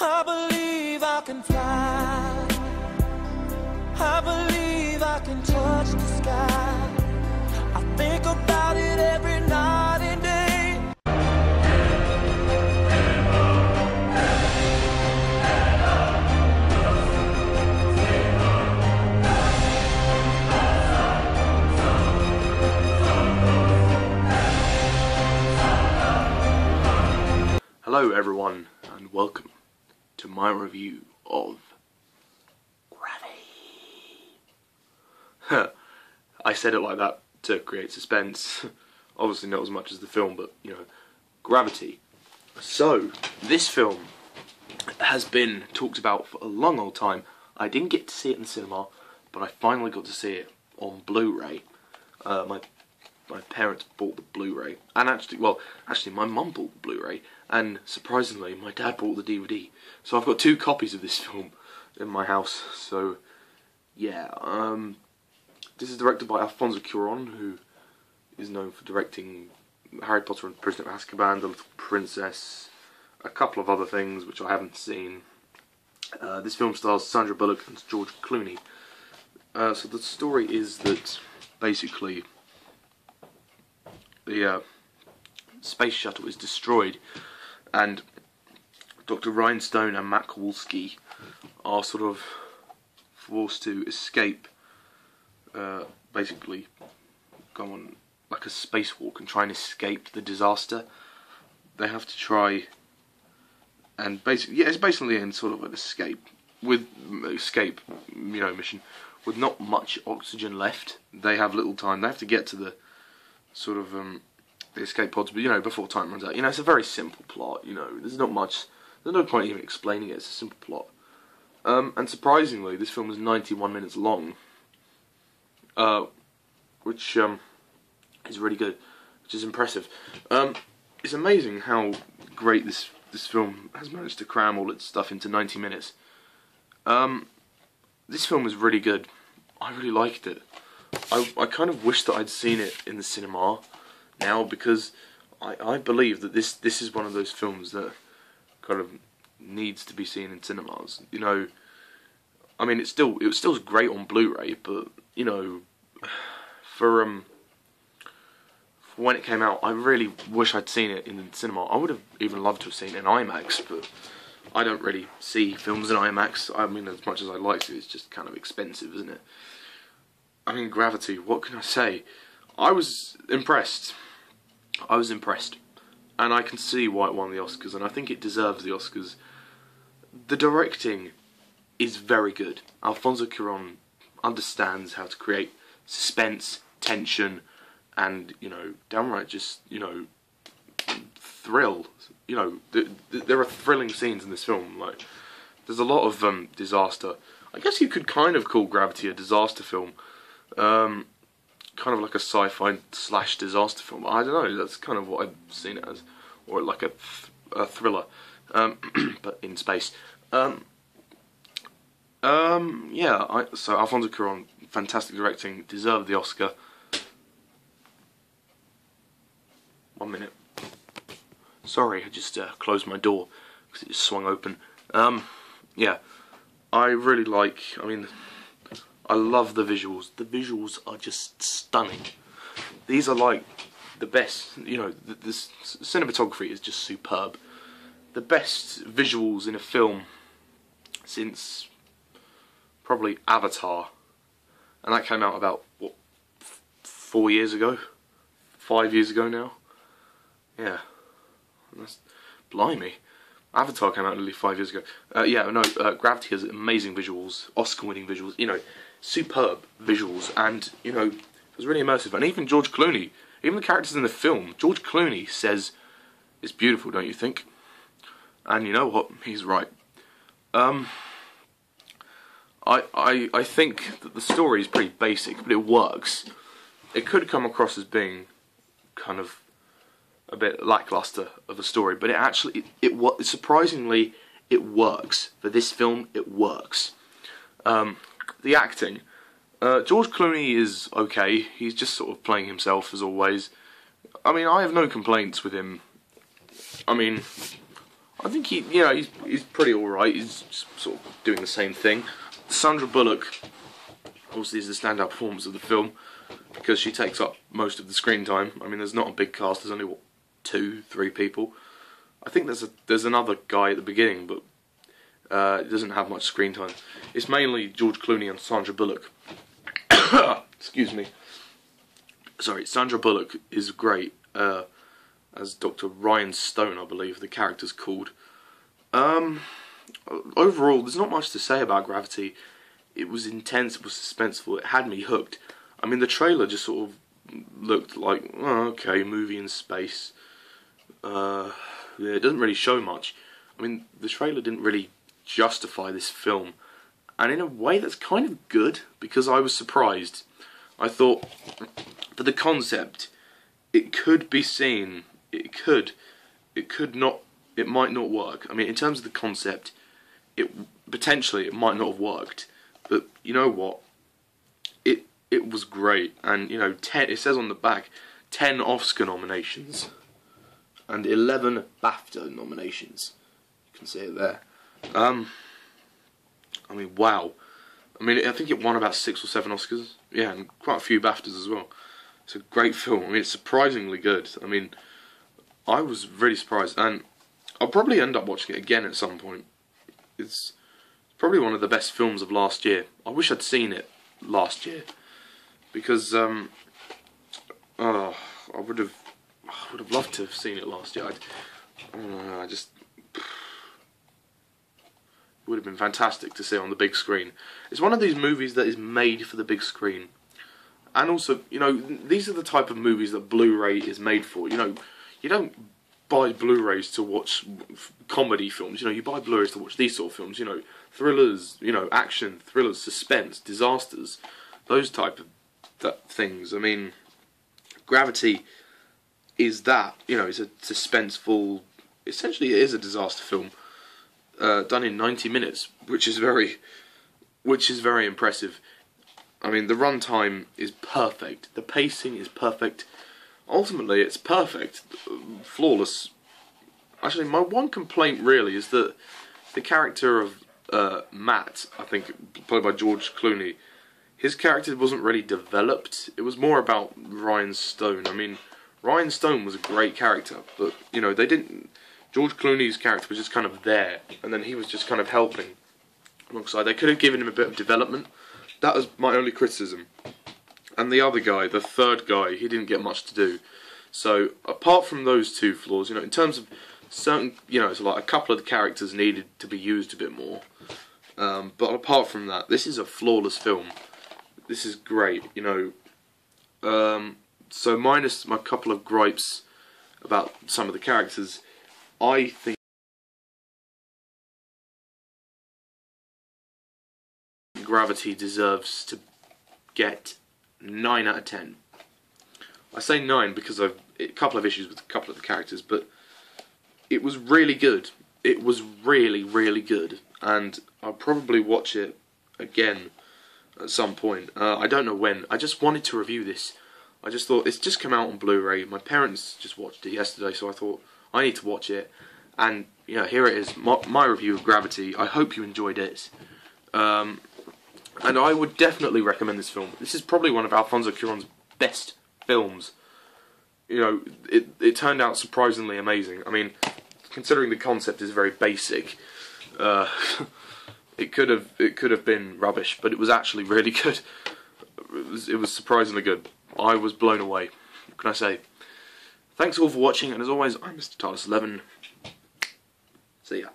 I believe I can fly. I believe I can touch the sky. I think about it every night and day. Hello, everyone, and welcome to my review of Gravity. I said it like that to create suspense. Obviously, not as much as the film, but you know, Gravity. So, this film has been talked about for a long old time. I didn't get to see it in the cinema, but I finally got to see it on Blu-ray. Uh, my my parents bought the Blu-ray, and actually, well, actually, my mum bought the Blu-ray, and surprisingly, my dad bought the DVD. So I've got two copies of this film in my house. So, yeah, um, this is directed by Alfonso Cuarón, who is known for directing Harry Potter and Prisoner of Azkaban, The Little Princess, a couple of other things which I haven't seen. Uh, this film stars Sandra Bullock and George Clooney. Uh, so the story is that basically the uh, space shuttle is destroyed, and Dr. Ryan Stone and Matt Kowalski are sort of forced to escape. Uh, basically, go on like a spacewalk and try and escape the disaster. They have to try and basically, yeah, it's basically in sort of an escape with escape, you know, mission with not much oxygen left. They have little time. They have to get to the sort of um, the escape pods, but you know, before time runs out. You know, it's a very simple plot. You know, there's not much. There's no point even explaining it. It's a simple plot. Um, and surprisingly, this film is 91 minutes long, uh, which um, is really good, which is impressive. Um, it's amazing how great this this film has managed to cram all its stuff into 90 minutes. Um, this film is really good. I really liked it. I, I kind of wish that I'd seen it in the cinema now because I, I believe that this this is one of those films that kind of needs to be seen in cinemas. You know, I mean, it's still it was still great on Blu-ray, but you know, for um for when it came out, I really wish I'd seen it in the cinema. I would have even loved to have seen it in IMAX, but I don't really see films in IMAX. I mean, as much as I'd like to, it's just kind of expensive, isn't it? I mean, Gravity, what can I say? I was impressed. I was impressed. And I can see why it won the Oscars, and I think it deserves the Oscars. The directing is very good. Alfonso Cuarón understands how to create suspense, tension, and, you know, downright just, you know, thrill. You know, th- th- there are thrilling scenes in this film. Like, there's a lot of um, disaster. I guess you could kind of call Gravity a disaster film. Um, kind of like a sci-fi slash disaster film. I don't know. That's kind of what I've seen it as, or like a, th- a thriller, um, but in space. Um, um, yeah. I, so Alfonso Cuarón, fantastic directing, deserved the Oscar. One minute. Sorry, I just uh, closed my door because it just swung open. Um, yeah, I really like. I mean, I love the visuals. The visuals are just stunning. These are like the best. You know, the, this cinematography is just superb. The best visuals in a film since probably Avatar, and that came out about what four years ago, five years ago now. Yeah, that's blimey. Avatar came out nearly five years ago. Uh, yeah, no, uh, Gravity has amazing visuals, Oscar-winning visuals. You know, superb visuals, and you know, it was really immersive. And even George Clooney, even the characters in the film, George Clooney says, "It's beautiful, don't you think?" And you know what? He's right. Um, I, I, I think that the story is pretty basic, but it works. It could come across as being kind of a bit lackluster of a story, but it actually it, it surprisingly it works for this film. It works. Um, the acting, uh, George Clooney is okay. He's just sort of playing himself as always. I mean, I have no complaints with him. I mean, I think he, you know, he's he's pretty all right. He's sort of doing the same thing. Sandra Bullock, obviously, is the standout performance of the film because she takes up most of the screen time. I mean, there's not a big cast. There's only what, two, three people. I think there's a there's another guy at the beginning, but uh, it doesn't have much screen time. It's mainly George Clooney and Sandra Bullock. Excuse me. Sorry, Sandra Bullock is great uh, as Dr. Ryan Stone, I believe the character's called. Um, overall, there's not much to say about Gravity. It was intense, it was suspenseful, it had me hooked. I mean, the trailer just sort of looked like, oh, okay, movie in space. Uh, yeah, it doesn't really show much. I mean, the trailer didn't really justify this film, and in a way that's kind of good because I was surprised. I thought, for the concept, it could be seen. It could, it could not. It might not work. I mean, in terms of the concept, it potentially it might not have worked. But you know what? It it was great, and you know, ten. It says on the back, ten Oscar nominations, and eleven BAFTA nominations. You can see it there. Um, I mean, wow. I mean, I think it won about six or seven Oscars. Yeah, and quite a few BAFTAs as well. It's a great film. I mean, it's surprisingly good. I mean, I was really surprised, and I'll probably end up watching it again at some point. It's probably one of the best films of last year. I wish I'd seen it last year because um, oh, I would have, would have loved to have seen it last year. I'd, uh, I just would have been fantastic to see on the big screen. It's one of these movies that is made for the big screen. And also, you know, these are the type of movies that Blu-ray is made for. You know, you don't buy Blu-rays to watch comedy films. You know, you buy Blu-rays to watch these sort of films. You know, thrillers, you know, action, thrillers, suspense, disasters, those type of things. I mean, Gravity is that. You know, it's a suspenseful. Essentially, it is a disaster film uh, done in 90 minutes, which is very, which is very impressive. I mean, the runtime is perfect. The pacing is perfect. Ultimately, it's perfect, flawless. Actually, my one complaint really is that the character of uh, Matt, I think, played by George Clooney, his character wasn't really developed. It was more about Ryan Stone. I mean, Ryan Stone was a great character, but you know they didn't George Clooney's character was just kind of there, and then he was just kind of helping alongside. They could have given him a bit of development. That was my only criticism. And the other guy, the third guy, he didn't get much to do. So apart from those two flaws, you know, in terms of certain, you know, it's like a couple of the characters needed to be used a bit more. Um, but apart from that, this is a flawless film. This is great, you know. Um, so minus my couple of gripes about some of the characters, I think Gravity deserves to get 9 out of 10. I say 9 because I've a couple of issues with a couple of the characters, but it was really good. It was really, really good, and I'll probably watch it again at some point. Uh, I don't know when. I just wanted to review this. I just thought it's just come out on Blu-ray. My parents just watched it yesterday, so I thought I need to watch it. And you know, here it is, my, my review of Gravity. I hope you enjoyed it. Um, and I would definitely recommend this film. This is probably one of Alfonso Cuarón's best films. You know, it it turned out surprisingly amazing. I mean, considering the concept is very basic, uh, it could have it could have been rubbish, but it was actually really good. It was, it was surprisingly good. I was blown away. What can I say? Thanks all for watching, and as always, I'm Mr. TARDIS11. See ya.